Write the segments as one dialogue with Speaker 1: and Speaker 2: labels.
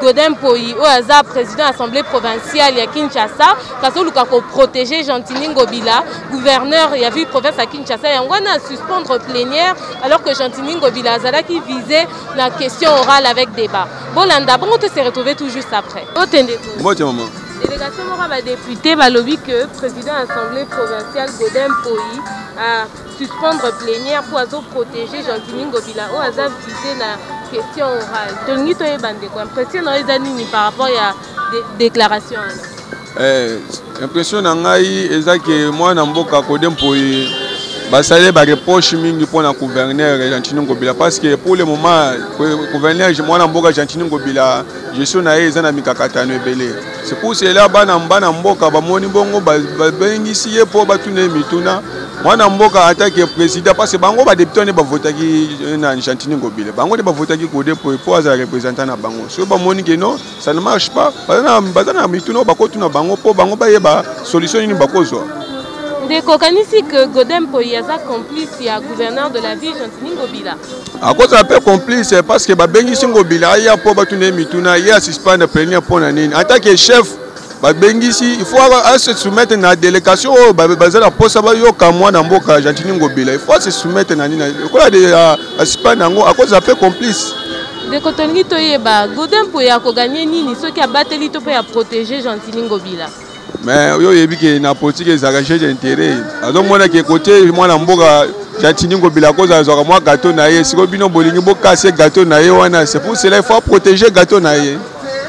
Speaker 1: Godin Mpoyi oyo aza président assemblée provinciale ya Kinshasa kazoluka ko protéger Gentini Ngobila gouverneur ya ville province ya Kinshasa yango wana suspendre plénière alors que Gentini Ngobila azalaki visé na question orale avec débat bolanda bongo to se retrouver tout juste après
Speaker 2: otende mbote maman
Speaker 1: délégation moko ya badepute balobi que président assemblée provinciale Godin Mpoyi suspendre plenière mpo azoprotege gentini ngobila oyo aza vise na question orale tolingi toyeba ndeko impression na yo eza nini par rapport ya déclaration wana eh,
Speaker 2: impression na ngai eza ke mwana mboka kode mpoi basali bareproche mingi mpo na gouverneur gentini ngobila parce que pour le moment gouverneur mwana mboka gentini ngobila gestion na ye eza na mikakatano ebele Sekusela bana bana mboka bamoni bongo babengisi ye mpo batuna ye mituna mwana mboka atake président parce bango badepute wana bavotaki eh, na gentini ngobile bango nde bavotaki kode mpo mpo azala représentant na bango soki bamoni ke non ça ne marche pas baza na mituna oyo bakotuna bango mpo bango bayeba solution nini bakozwa
Speaker 1: ndeko okanisi ke godem mpoyi aza complice ya gouverneur de la ville gentini ngobila
Speaker 2: akozala mpe complice parce que babengisi ngobila aya mpo batuna ye mituna ye asuspendre premier mpo na nini antake chef babengisi il faut ase soumettre na délégation oyo baza na mposa bayoka mwana mboka gentini ngobila il faut ase soumettre na nini lokola de asuspendre yango akozala mpe complice
Speaker 1: ndeko tolingi toyeba godin mpo ya koganye nini soki abateli to mpe ya protege gentini ngobila
Speaker 2: mais oyo oyebi ke na politique ezalaka jeu d'intérêt azomona ke kote mwana mboka jatini ngobila koza azwaka mwa gateau na ye sikoyo bino bolingi bokase gateau na ye wana c'est pour cela il faut protéger gateau na ye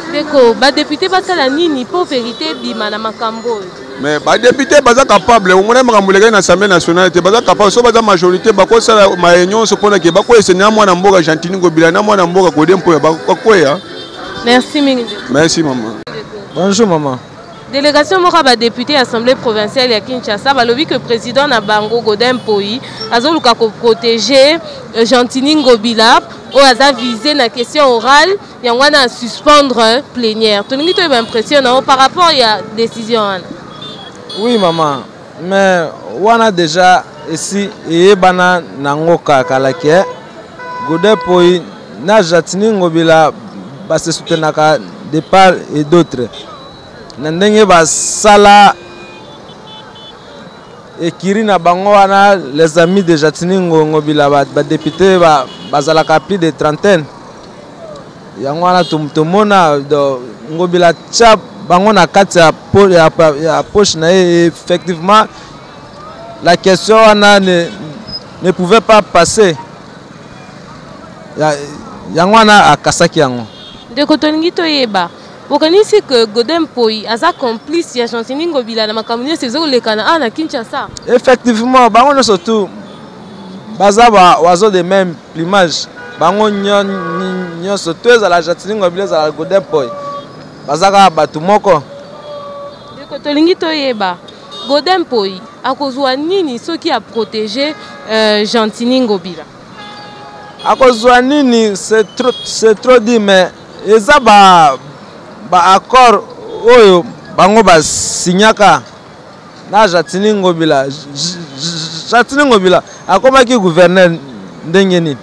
Speaker 1: ndeko badepute basala nini mpo verité ebima na makambo oyo
Speaker 2: mais badepute baza capable omona makambo elekaki na assemblée nationale te baza capable so baza majorité bakosala maye nyonso mpo na ke bakoyesene na mwana mboka gentini ngobila na mwana mboka kode mpo bakweya
Speaker 1: merci mingi ndeko
Speaker 2: merci mama
Speaker 3: bonjour mama
Speaker 1: délégation moko ya badepute ya assemblée provinciale ya kinshasa balobi ke président na bango godin mpoi azoluka koprotege euh, gentini ngobila oyo aza vise na question orale yango wana asuspendre plénière tolingi toyeba impression na yo par rapport ya décision wana
Speaker 3: oui mama Mais wana deja esi eyebana nango kala ke Gode Poi na Jatini Ngobila ba se soutenaka de part et d'autre na ndenge basala ekiri na bango wana les amis de Jatini Ngobila ba, ba député ba, bazalaka plus de trentaine yango wana tomona ngobila tya bango na kati ya, ya, ya poche na ye effectivement la question wana ne, ne pouvait pas passer yango wana akasaki yango
Speaker 1: ndeko tolingi toyeba bokanisi ke godin mpoi aza complice ya gentini ngobila na makambo nyonso ezokolekana awa na kinshasa
Speaker 3: effectivement bango nyonso tu baza ba oiseau de même plumage bango nyonso to ezala jatilingo bile ezala godin poy baza kaka bato moko
Speaker 1: ndeko tolingi toyeba godin mpoyi akozwa nini soki aprotege euh, gentini ngobila
Speaker 3: akozwa nini c'est trop, trop dit mais eza ba, ba accord oyo bango basignaka na jatini ngobila jatini ngobila akomaki gouverneur ndenge nini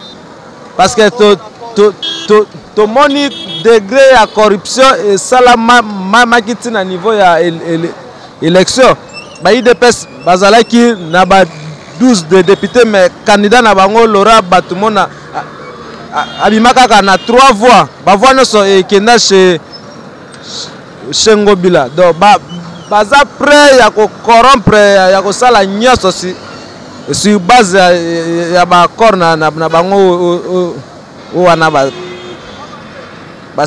Speaker 3: parce que to, to, to, tomoni degre ya corruption esalamamaki ntina niveau ya élection ba udps bazalaki na ba 12 de député mais candidat na bango laura batumona abima kaka na 3 voix bavoix nyonso ekenda chez chez ngobila donc ba baza prêt ya ko corrompre ya kosala nyonso si sur base ya, ya ba accord na, na, na bango wana ba ba,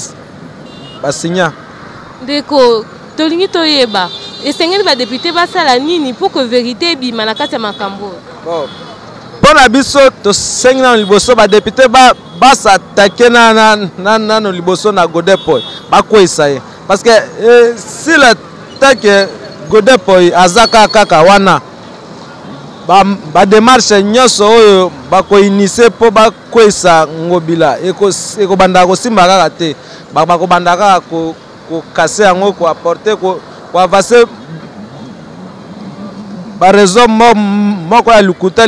Speaker 3: ba signa
Speaker 1: ndeko tolingi toyeba esengeli badepute basala nini mpo ke verité ebima na kati ya makambo
Speaker 3: oyo mpo na biso tosengi nano liboso badepute bas attaquer na na na na no liboso na Godet Boy bakwesa ye parce que eh, si la attaque Godet Boy azaka kaka wana ba, ba démarche nyonso oyo bakoinitie mpo bakwesa ngobila ekobanda eko kosimba kaka te bakobanda kaka kokase yango koaporte koavase
Speaker 4: bareseau moko ya lokuta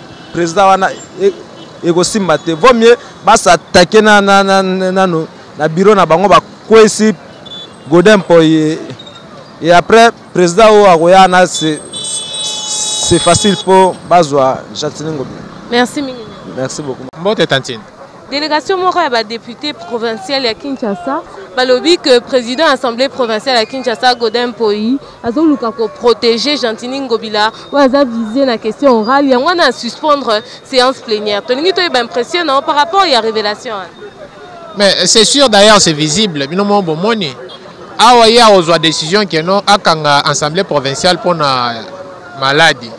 Speaker 4: président wana e, ekosimba te vaut mieux basatake nano na, na, na, na, na biro na bango bakwesi godin mpoye e après président oyo akoya na c'est facile mpo bazwa jatiningo
Speaker 1: merci mingi
Speaker 4: merci beaucoup
Speaker 5: mbote tantine
Speaker 1: Delegation moko ya ba depute provincial ya Kinshasa balobi que président ya assemblée provinciale ya Kinshasa Godin Mpoyi azoluka ko protéger Gentini Ngobila oyo aza visé na question orale yango wana suspendre séance plénière. Tolingi toyeba impression na par rapport ya révélation wana.
Speaker 5: Mais c'est sûr d'ailleurs c'est visible bino mo bomoni awa ye akozwa décision keno akanga assemblée provinciale mpona maladi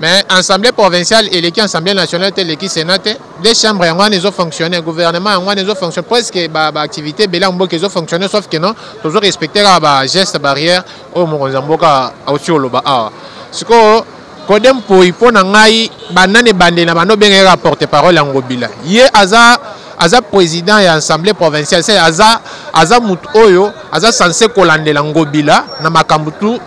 Speaker 5: mais assemblée provinciale eleki assemblée nationale te eleki sénat te de chambre yango wana ezo fonctionner gouvernement yango wana ezo fonctionner presque ba ba activité ebele ya mboka ezo fonctionner sauf que non tozo respecter kaka ba geste barrière oyo mokonzi ya mboka auti oloba awa sikoyo kode mpoi mpo na ngai banani ebandeli na bando obengaki kaka porte parole ya ngobila ye aza aza président ya assemblée provinciale se aza aza motu oyo aza sense kolandela ngobila na makambo tu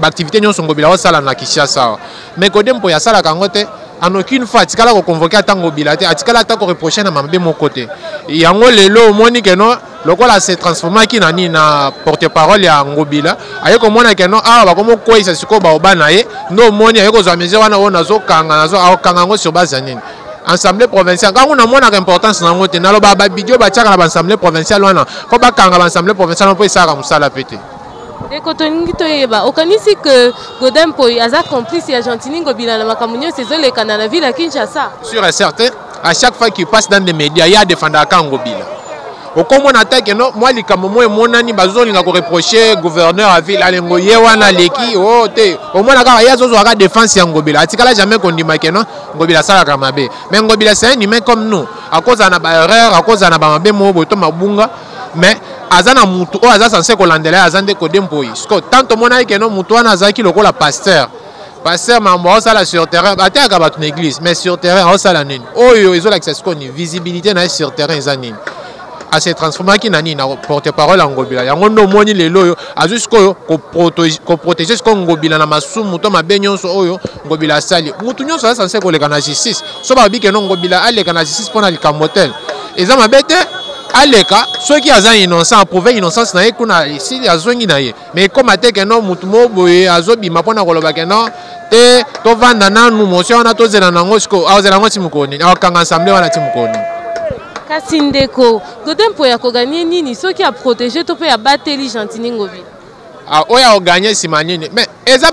Speaker 5: baaktivité nyonso ngobila osala na kinshasa awa Mais Gode Mpoyi asalaka yango te en aucune fois atikala ko convoquer ata ngobila te atikala ata ko reprocher na mabe moko te yango lelo omoni ke no lokola se transformaki na nini na porte parole ya ngobila aye komona ke no awa bakomi okweyisa sikoyo baoba na ye nde omoni aye kozwa mesure wana oyo nazokanga nazo akokanga yango sur base ya nini assemblée provinciale ngango namonaka importance na yango te naloba babidio batiaka na baassemblée provinciale wana mpo bakanga baassemblée provinciale mpo esalaka mosala mpe te
Speaker 1: ndeko tolingi toyeba okanisi ke godin mpoi aza complice ya gentini ngobila na makambo nyonso ezolekana na ville ya kinshasa
Speaker 5: sur et certain à chaque fois qu'il passe dans des médias ye adefendaka kaka ngobila okomona ata ke no mwa likambo moko emonani bazolinga koreproche gouverneur ya ville alengo ye wana aleki o oh, te omona kaka ye azozwa kaka défense ya ngobila atikala jamais kondima ke no ngobila asalaka mabe mais ngobila c'est un humain comme nous akozala na baerreur akozala na bamabe moko boye to mabunga mais aza na mutu oyo aza sanse kolandela ye aza nde kode mpoyi siko ntango tomonaki keno mutu wana azalaki lokola pasteur pasteur mambo aosala sur terrain ateyaka bato na église mais sur terrain aosala nini oyo ezolakisa sikoyo nini visibilité na ye sur terrain eza nini ase transformaki na nini na porte parole ya ngobila yango nde omoni lelo oyo azwi sikoyo koprotege sikoyo ngobila na masumu to mabe nyonso oyo ngobila asali motu nyonso aza sanse koleka na justice so balobi keno ngobila aleka na justice mpo na likambo tel eza mabe te aleka soki aza innocent aprouve innocence na ye kuna esili azongi na ye mais ekoma te keno motu moko boye azobima mpo na koloba keno te tovanda nanu mosio wana tozela nango siko azela yango ti mokolo nini akokanga ensemble wana ti mokolo nini
Speaker 1: kasi ndeko dode mpo ya koganie nini soki aprotege to mpe abateli gentini ngobila Ah,
Speaker 5: oyo aoganye nsima nini mais eza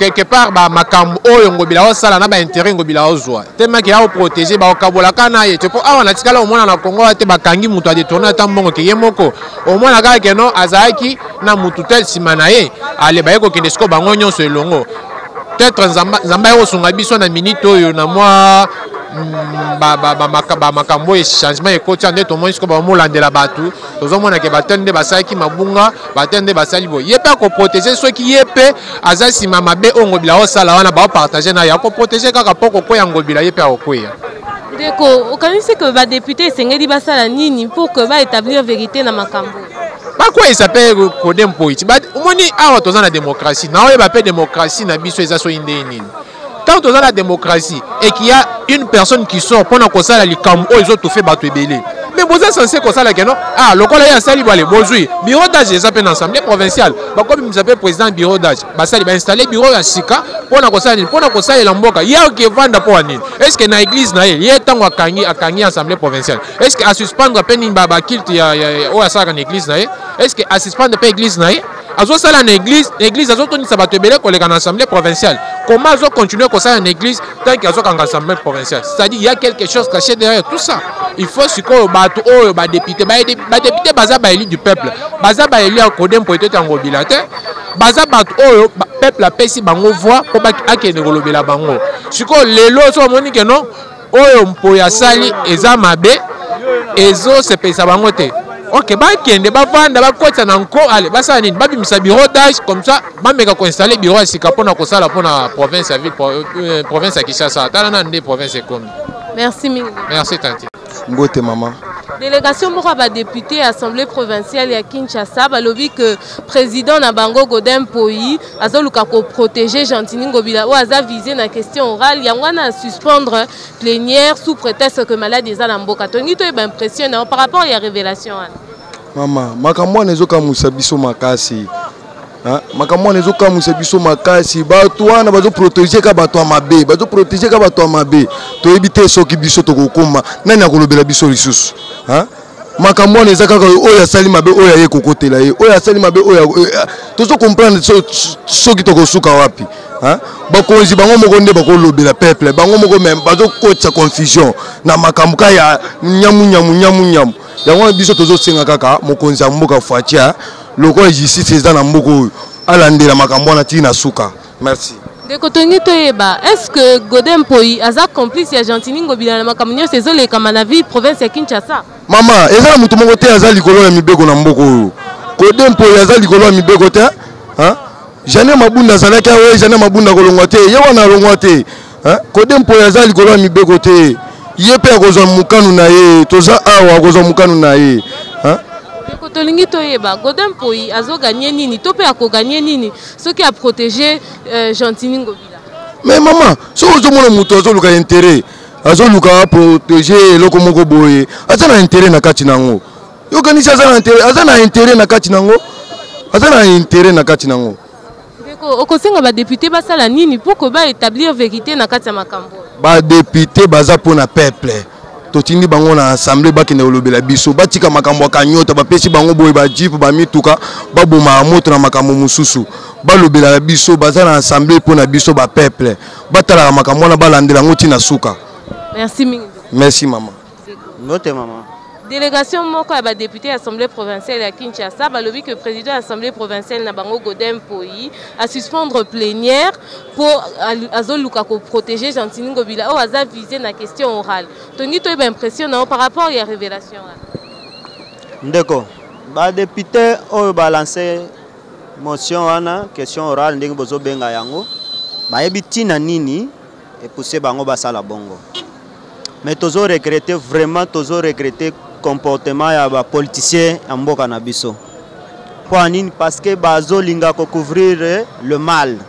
Speaker 5: quelque part bamakambo oyo ngobila aosala na baintérêt ngobila aozwa temaki aoprotege baokabolaka na ye te mpo awa natikala omona na congo te bakangi moto adetourne ata mbongo ke ye moko omona kaka keno azalaki na motu te nsima na ye ale baye kokende sikoyo bango nyonso elongo peut-être nzambe aye kosunga biso na minite oyo na mwa mm, bamakambo oyo changement ekoti nde tomoni sikoyo bamolandela bato tozomona ke bato nde basalaki mabunga bato nde basali boye ye mpe akoprotege soki ye mpe aza nsima mabe oyo ngobila osala wana baopartage na ye akoprotege kaka mpo kokwea ngobila ye mpe akokwea
Speaker 1: ndeko okanisi ke badepute esengeli basala nini mpo ke baétablir vérité na makambo
Speaker 5: bakweyisa mpe kode mpoiti omoni awa toza na demokrasi naoyeba mpe demokrasi na biso eza soki ndenge nini Tant toza la démocratie et qu'il y a une personne qui sort pona ko sala likambo oyo ezo toufe bato ebele. Mais boza censé ko sala keno ah lokola ya sali bale bozui bureau d'âge eza pe na assemblée provinciale bakomi misa pe président bureau d'âge basali ba installer bureau ya sika pona ko sala nini pona ko sala la mboka ya ke vanda po nini est-ce que na église na ye ye tango akangi akangi assemblée provinciale est-ce que a suspendre pe nini ba ba culte ya oyo asalaka na église na ye est-ce que a suspendre pe église na ye azosala na église na église azotondisa bato ebele koleka na assemblée provinciale comment azocontinue kosala na église tanke azokanga assemblée provinciale c'est-à-dire ya quelque chose caché derrière tout ça il faut sikoyo bato oyo badepute badepute baza baélu du peuple baza baélu ya kode mpo ete yango obila te baza bato oyo peuple apesi bango voi mpo akende kolobela bango sikoyo lelo so omoni ke non oyo mpoyo asali eza mabe ezosepelisa bango te ok bakende bavanda bakotisa na nko ale basala nini babimisa bureau d'age comme ça bameka koinstalle bureau ya sika mpona kosala mpona province ya ville euh, province ya kinshasa tala nanu nde province ekomi
Speaker 1: merci mingi
Speaker 5: merci tanti
Speaker 6: mbote mama
Speaker 1: délégation moko ya badepute ya assemblée provinciale ya kinshasa balobi que président na bango godin mpoyi azoluka ko protéger Gentini Ngobila oyo aza visé na question orale yango wana a suspendre plénière sous prétexte que malade eza na mboka tolingi toyeba impression na yo par rapport ya révélation wana
Speaker 6: mama makambo wana ezokamwisa biso makasi makambo wana ezokamwisa biso makasi bato wana bazoprotege ka bato ya mabe bazoprotege ka bato ya mabe toyebi te soki biso tokokoma nani akolobela biso lisusu makambo wana eza kaka oyo asali mabe oyo aye kokotela ye oyo asali mabe oyo eh, tozo comprendre soki tokosuka wapi bakonzi bango moko nde bakolobela peuple bango moko me bazokotisa confusion na makambo ka ya nyamu nyamu nyamu nyamu yango wana biso tozosenga kaka mokonzi ya mboka fatia lokola justice eza na mboka oyo alandela makambo wana tii na suka merci
Speaker 1: ndeko tolingi toyeba est ce que gode mpoi aza complice ya gentini ngobila na makambo nyonso ezolekama na ville province ya kinshasa
Speaker 6: mama eza na moto moko te aza likolo ya mibeko na mboka oyo gode mpoi aza likolo ya mibeko te jane mabunda azalaki awa jane mabunda kolongwa te ye wana alongwa te gode mpoi aza likolo ya mibeko te ye mpe akozwa mokano na ye toza awa akozwa mokano na ye
Speaker 1: tolingi toyeba gode mpoi azoganye nini to mpe akoganye nini soki a protéger euh, Gentini Ngobila
Speaker 6: mais maman soki ozomona moto azoluka intérêt azoluka aprotege eloko moko boye aza na intérêt na kati na yango yokanisi aza na intérêt aza na intérêt na kati na yango aza na intérêt na kati na
Speaker 1: yango okosenga badepute basala nini mpo koba établir vérité na kati ya makambo
Speaker 6: badepute baza mpo na peuple totindi bango na assemble bakende kolobela biso batika makambo ya kanyota bapesi bango boye bajipe bamituka babomaka moto na makambo mosusu balobelaka biso baza na assemble mpo na biso bapeuple batalaka makambo wana balandela yango ntina suka
Speaker 1: merci mingi
Speaker 6: merci mama
Speaker 7: note mama
Speaker 1: délégation moko ya badepute ya assemblée provinciale ya kinshasa balobi que président ya assemblée provinciale na bango godin mpoyi asuspendre plénière mpo azoluka koprotege gentini ngobila oyo oh, aza vise na question orale tongi toyeba impression na yo par rapport ya révélation wana
Speaker 7: ndeko badepute oyo balanse motion wana question orale ndenge bozobenga yango bayebi ntina nini epuse bango basala bongo mais tozo regrete vraiment tozo regrete comportement ya bapoliticien ya mboka na biso mpo ya nini parce que bazolinga kocouvrir le mal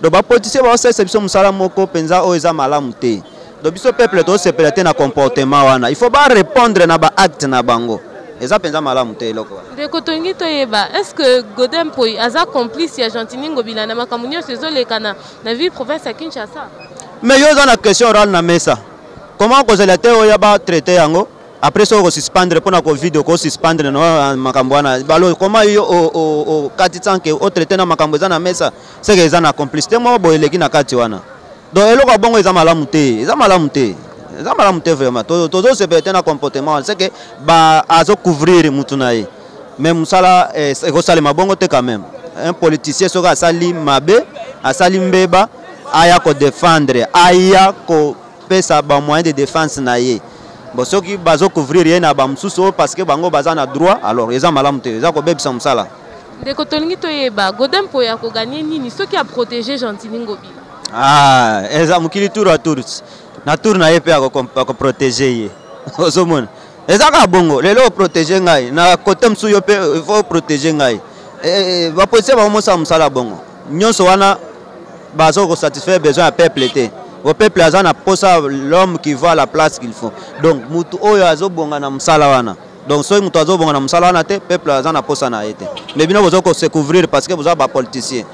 Speaker 7: do bapolitisien baosalisa biso mosala moko mpenza oyo eza malamu te do biso peuple tosepela te na comportement wana il faut barépondre na baacte na bango eza mpenza malamu te eloko wana
Speaker 1: ndeko tolingi toyeba est ce que godin mpoi aza complice ya gentini ngobila na makambo nyonso ezolekana na ville province ya kinshasa
Speaker 7: mais yo oza na question orale na mesa comment okozala te oya batraite yango après soki okosuspendre mpo na covid okosuspendre na makambo wana balo comment yo okati sanke otraite na makambo eza na mesa seke eza na complicité moko boye eleki na kati wana donc eloko ya bongo eza malamu te eza malamu te eza malamu te vraiment tozosepela te na comportement wana seke azocouvrir mutu na ye mais mosala eh, ekosalema bongo te quand même un politicien soki asali mabe asali mbeba aya kodefendre aya kopesa bamoyen de défense na ye bon soki bazocouvrir ye na bamosusu oyo parce que bango baza na droit alors eza malamu te eza kobebisa mosala
Speaker 1: Ndeko tolingi toyeba Godin Mpoya ko gagner nini soki a protéger Gentini Ngobila.
Speaker 7: Ah, eza mokili tour à tour. Na tour na ye mpe ako protéger ye. Ozomona. Eza kaka bongo. Lelo o protéger ngai na côté mosusu yo mpe il faut protéger ngai. Eh, eh, eh, ba policiers bango mosala mosala bongo. Nyonso wana bazo ko satisfaire besoin ya peuple te. Au peuple aza na posa l'homme qui va à la place qu'il faut. Donc mutu oyo azobonga na mosala wana. donc soki moto azobonga na mosala wana te peuple aza na posa na ye te mais bino boza kose couvrir parce que boza bapoliticien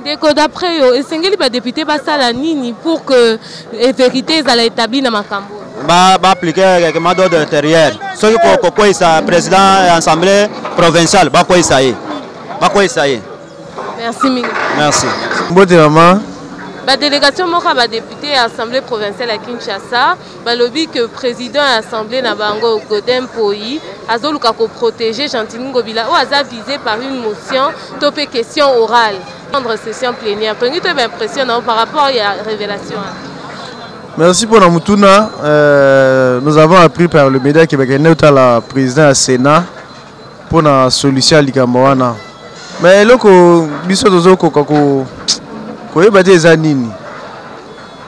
Speaker 1: ndeko d'après yo esengeli badepute basala nini pour que eh, vérité ezala établi na makambo
Speaker 7: baaplike ba mado de intérieur soki kokweyisa président ya assemblée provinciale bakweyisa ye bakweyisa ye
Speaker 1: merci mingi
Speaker 7: merci
Speaker 4: mbote mama
Speaker 1: badélégation moko ya badepute ya assemblée provinciale ya kinshasa Balobi que president ya assemble na bango Godin Mpoyi azoluka ko proteger Gentiny Ngobila oyo aza vise par une motion to pe question orale prendre session plénière. Tolingi toyeba impression na yo par rapport ya révélation
Speaker 4: Merci pour la mutuna. Euh, nous avons appris par le média québécois Neuta, la président du Sénat, mpo na solution ya likambo wana mais eloko biso tozokoka ko koyeba te eza nini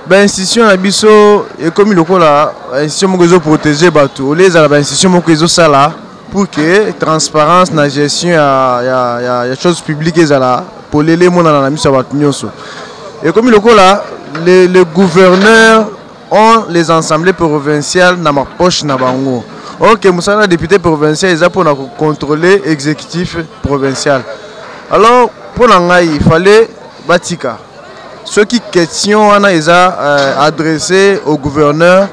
Speaker 4: bainstitution na biso ekomi lokola institution moko ezoprotege bato olie ezala bainstitution moko ezosala pour que transparence na gestion ya, ya, ya, ya chose publique ezala polele emonana na miso ya bato nyonso ekomi lokola le, le gouverneur ont les assemblées provinciales na mapoche na bango ok mosala ya député provincial eza mpona kocontrôler exécutif provincial alors mpo na ngai fallait batika soki question wana eza euh, adressé au gouverneur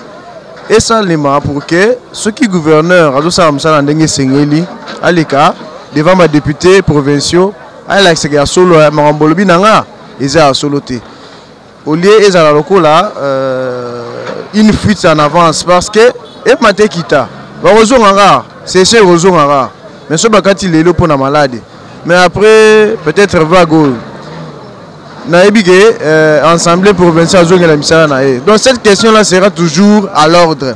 Speaker 4: esalema pour que soki gouverneur azosala mosala ndenge esengeli aleka devant badéputé provinciaux alakisaka ya solo makambo olobi na nga eza ya solo te au lieu ezala lokola euh, une fuite en avance parce que epema te kita bakozonga kaka session ekozonga kaka mais so bakati lelo mpo na malade mais après peut-être vague oyo nayebi ke euh, ensemble provincial azongela misala na ye donc cette question là sera toujours à l'ordre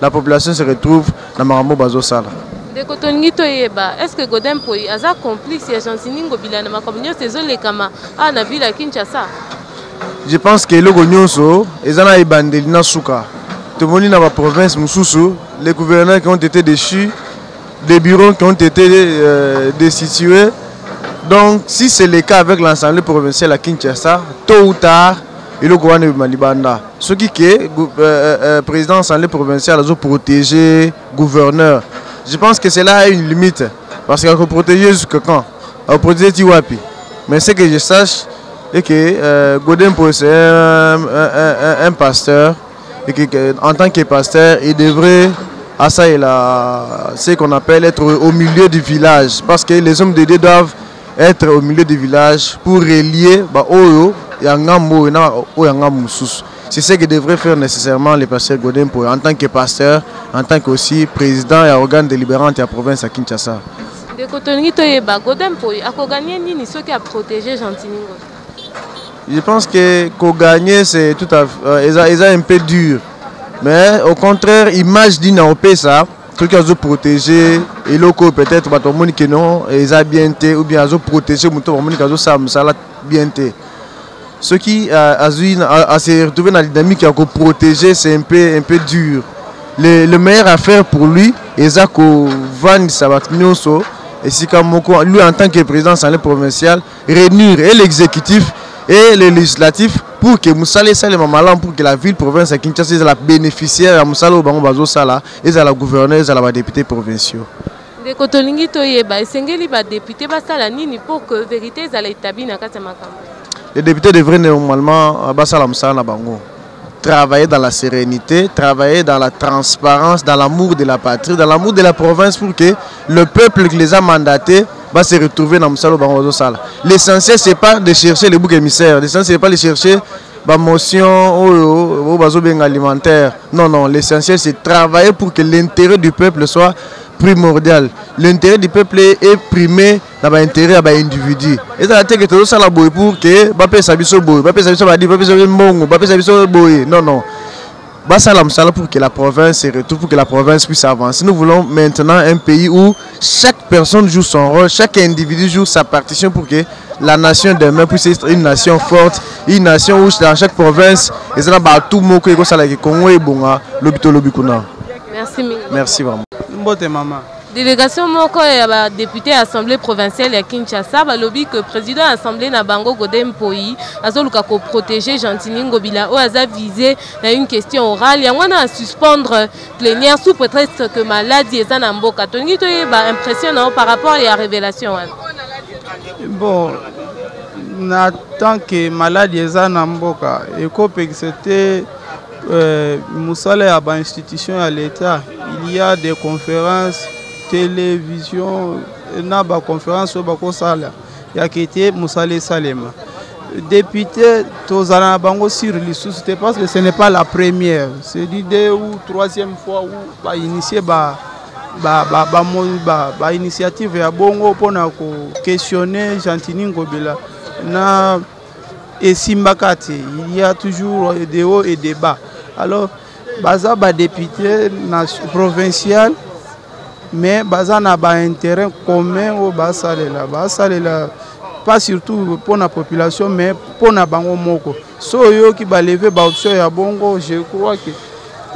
Speaker 4: la population se retrouve na makambo bazosala
Speaker 1: ndeko tolingi toyeba est ce que godin mpoi aza complice ya gentini ngobila na makambo nyonso ezolekama awa na ville ya kinshasa
Speaker 4: je pense ke eloko nyonso eza na ebandeli na suka tomoni na baprovince mosusu les gouverneurs qui ont été déchus des bureaux qui ont été euh, destitués donc si c'est le cas avec l'assemblée provinciale ya kinshasa tôt ou tard eloko wana ebima libanda Ce qui est, le euh, euh, euh, président de l'Assemblée provinciale a protégé le gouverneur. Je pense que cela a une limite. Parce qu'il faut protéger jusqu'à quand faut protéger Tiwapi. Mais ce que je sache, c'est que euh, Godin c'est un, pasteur. Et en tant que pasteur, il devrait à ça, il a, ce qu'on appelle être au milieu du village. Parce que les hommes de Dieu doivent être au milieu du village pour relier ba oyo ya ngambo oyo na oyo ya ngambo mosusu c'est ce que devrait faire nécessairement le pasteur Godin pour en tant que pasteur en tant que aussi président ya organe délibérante ya province ya Kinshasa
Speaker 1: ndeko tolingi toyeba Godin Mpoyo akoganie nini soki aprotéger Gentini Ngoi
Speaker 4: je pense que kogagner c'est tout à euh, eza, eza un peu dur mais au contraire image dina opesa soki azo protéger eloko oyo peut-être bato bamoni ke non eza bien te ou bien azo protéger moto bamoni ke azosala mosala bien te soki euh, azwi ase retrouve na dynamique ya koprotéger c'est un peu un peu dur le, le meilleur affaire pour lui eza kovandisa bato nyonso esika moko lui en tant que président assemblée provinciale réunir et l'exécutif et le législatif pour que mosala esalema malamu pour que la ville province ya kinshasa ezala bénéficiaire ya mosala oyo bango bazosala ezala gouverneur ezala ba députés provinciaux
Speaker 1: ndeko tolingi toyeba esengeli ba députés basala nini pour que vérité ezala établie na kati ya makambo
Speaker 4: les députés devraient normalement euh, basala mosala na bango travailler dans la sérénité, travailler dans la transparence, dans l'amour de la patrie, dans l'amour de la province pour que le peuple qui les a mandatés va se retrouver dans Moussalo Bangozo Sala. L'essentiel, ce n'est pas de chercher les boucs émissaires, l'essentiel, ce n'est pas de chercher ba motion oyo oyo bazobenga alimentaire non non l'essentiel c'est travailler pour que l'intérêt du peuple soit primordial l'intérêt du peuple est primé na baintérêt ya baindividu ezala te ke tozosala boye pour ke bapesa biso boye bapesa biso badi bapesa biso mbongo bapesa biso boye non non Bassalam Sala pour que la province pour que la province puisse avancer. Nous voulons maintenant un pays où chaque personne joue son rôle, chaque individu joue sa partition pour que la nation demain puisse être une nation forte, une nation où dans chaque province, y a tout moko et ça la Congo et Bonga, l'hôpital
Speaker 1: Merci.
Speaker 4: Merci vraiment.
Speaker 8: maman.
Speaker 1: Delegation moko ya ba depute ya assemblée provinciale ya Kinshasa balobi que président ya assemblée na bango Godem Mpoyi azoluka ko protéger Gentini Ngobila oyo aza visé na une question orale yango wana a suspendre plénière sous prétexte que maladie eza na mboka tolingi toyeba impression na yo par rapport ya révélation wana
Speaker 8: bon na tant que maladie eza na mboka ekopekisa te Euh, mosala ya ba institution ya l'etat il y a des conférences télévision na ba conférence oyo bakosala ya kete mosala esalema député tozala na bango sur lisusu te parce que ce n'est pas la première c'est du deux ou troisième fois ou bainitie ba bainitiative ba, ba, ba, ba ya bongo mpona ko questionner gentini ngobila na esimbaka te il y a toujours de haut et de bas alors baza badepute provincial mais baza na baintérêt commun oyo basalela basalela pas surtout mpo na population mais mpo na bango moko so oyoki baleve baoption ya bongo je crois que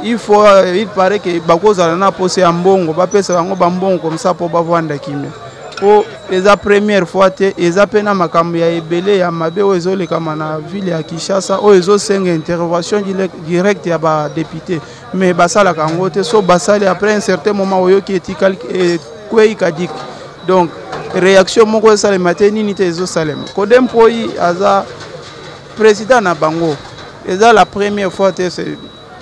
Speaker 8: il faut euh, il paraît que bakozala na posa ya mbongo bapesa bango bambongo komisa mpo bavanda kimia mpo eza première fois te eza mpe na makambo ya ebele ya mabe oyo ezolekama na ville ya kinshasa oyo ezosenga intervention directe ya badepute mais basalaka yango te so basali après un certain moment oyoki etikali ekwei kadiki donc réaction moko esalema te nini te ezosalema kodempoi aza President na bango eza la première fois te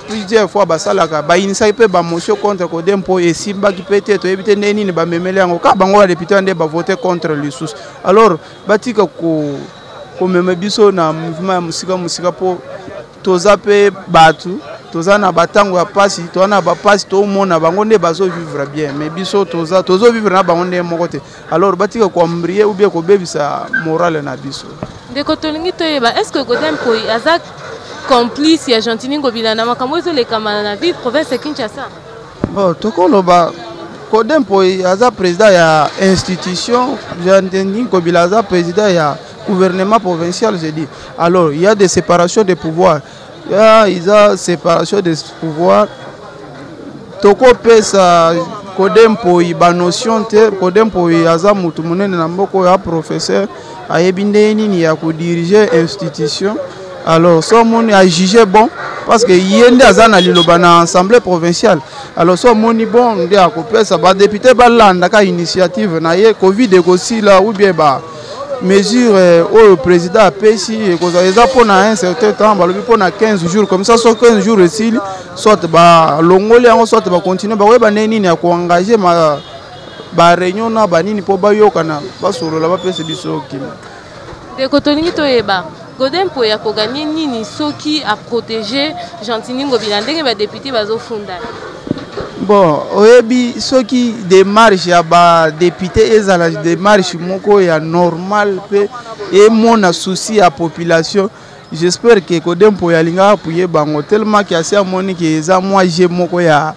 Speaker 8: plusieurs fois basalaka bayinisaki mpe bamotion contre code mpo esimbaki mpe te toyebi te ndenge nini bamemeli yango kaka bango badepute wana nde bavote contre lisusu alors batika komema biso na mouvement ya mosika mosika mpo toza mpe bato toza na batango ya mpasi toza na bampasi tomona bango nde bazovivre bien mais biso tozovivre na bango ndenge moko te alors batika koambrie ou bien kobebisa morale na biso
Speaker 1: ndeko tolingi toyeba est ce que godin mpoi aza complice ya gentini ngobila na makambo ezolekamana na ville province ya kinshasa
Speaker 8: bon tokoloba godin mpoi aza président ya institution gentini ngobila aza président ya gouvernement provincial je dis alors il y a des séparations de pouvoir ya iza séparation de pouvoir tokopesa kode mpoi banotion te kode mpoi aza motu monene na mboka oyo aprofesseur ayebi ndenge nini ya kodirige institution alors so omoni ajuge bon parce que ye nde aza na liloba na assemblée provinciale alors so omoni bon nde akopesa badepute balandaka initiative na ye covid ekosila ou bien ba mesure oyo président apesi ekozala eza mpona un certain temps balobi mpona 15 jours comme ça soit 15 jours esili soit balongoli yango soit bacontinue bakoyeba ndenge nini ya koengage bareunion na banini mpo bayokana basolola bapesa biso kima
Speaker 1: ndeko tolingi toyeba Godin Mpoyi akoganie nini soki a protéger Gentini Ngobi na ndenge ba députés bazofunda ye?
Speaker 8: Bon, oyebi soki démarche ya ba députés ezala démarche moko ya normal mpe emona souci ya population j'espère que Godin Mpoyi alingaka appuyer bango tellement que asi amoni que eza mwa jeu moko ya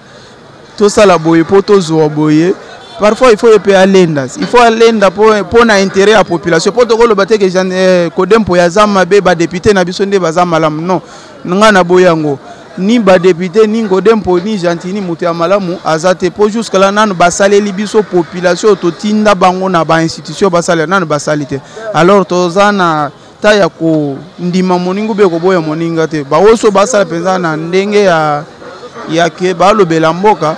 Speaker 8: tosala boye mpo tozwa boye parfois il faut ye mpe alenda il faut alenda mpo na intérêt ya population mpo tokoloba te ke eh, kodempo aza mabe badepute na biso nde baza malamu non ngai naboyi yango ni badepute ni ngodempo ni gentini moto ya malamu aza te mpo jusque la nanu basaleli biso population totinda bango na bainstitution basalela nanu basali te alors toza na ta ya kondima moninga mpe koboya moninga te baoso basala mpenza na ndenge ya ya ke balobela mboka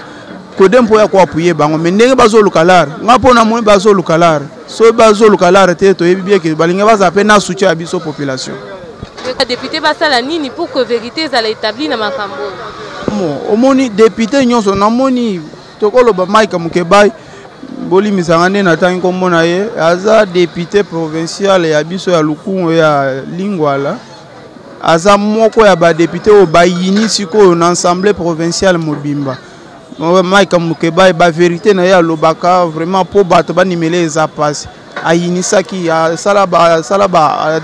Speaker 8: kode mpo ya koapuye bango me ndenge bazoluka lare ngai mpo na moi bazoluka lare soki bazoluka lare te toyebi bie ke balingi bazala mpe na soutien ya biso population
Speaker 1: badepute basala nini pour que verité ezala établi na makambo
Speaker 8: omoni depute nyonso namoni tokoloba mike mukebai bolimizanga nde natangi nkombo na ye aza depute provincial ya biso ya lukungo ya lingwala aza moko ya badepute oyo bayini sikoyo na assemblée provinciale mobimba mike mukebai baverité na ye alobaka vraiment mpo bato banimela eza mpasi ayinisaki asala ba asala ba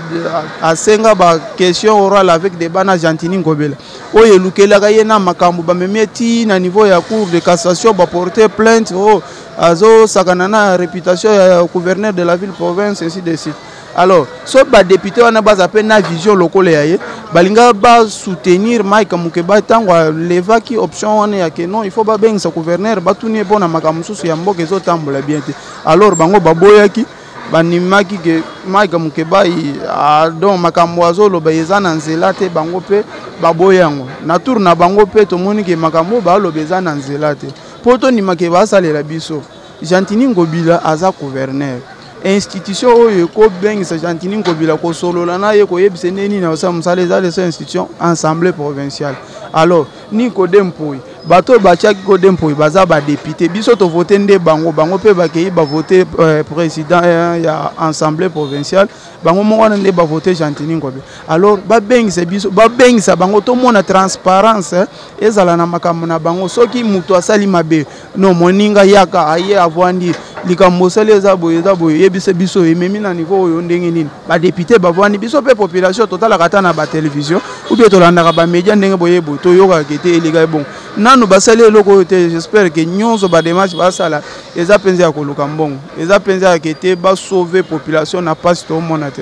Speaker 8: asenga ba question oral avec des bana gentini ngobela oyo elukelaka ye na makambo bamemi ye ti na niveau ya cour de cassation baporte plainte o oh, azosakana na réputation ya gouverneur de la ville province ainsi de suite alors soki badepute wana baza mpe na vision lokola ya ye balinga basoutenir mike mokeba ntango alevaki option wana ya ke non il faut babengisa gouverneur batuni ye mpo na makambo mosusu ya mboka ezotambola bien te alors bango baboyaki banimaki ke mike mukebayi ah, donc makambo azoloba eza na nzela te bango mpe baboyi yango na tour na bango mpe tomoni ke makambo baloba eza na nzela te mpo tondima ke basalela biso gentini ngobila aza gouverneur institution oyo ekobengisa gentini ngobila kosolola na ye koyebisa nde nini aosala mosala eza leso institution assemblée provinciale alors Nicodème Mpoyi bato oyo batiaki Codème Mpoyi baza badepute biso tovote nde bango bango mpe bakei bavote euh, président euh, ya assemblée provinciale bango moko wana nde bavote gentini ngobe alors babengisa biso babengisa bango tomona transparence ezala na makambo na bango soki moto asali mabe no moninga yaka aye avwandi likambo osali eza boye eza boye yebisa biso ememi na niveau oyo ndenge nini badepute bavwandi biso mpe population totalaka ata na batelevizio ubie tolandaka bamedia ndenge boye boye toyokaka ke te eleka ebongo nanu basali eloko oyo te j'espère ke nyonso bademarche basala eza mpenza ya koluka mbongo eza mpenza ya ke te basauve population na mpasi tomona te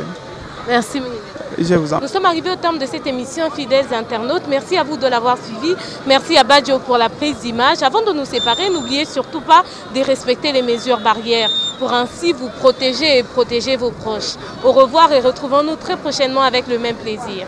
Speaker 1: merci Nous sommes arrivés au terme de cette émission, fidèles internautes. Merci à vous de l'avoir suivi. Merci à Badjo pour la prise d'image. Avant de nous séparer, n'oubliez surtout pas de respecter les mesures barrières pour ainsi vous protéger et protéger vos proches. Au revoir et retrouvons-nous très prochainement avec le même plaisir.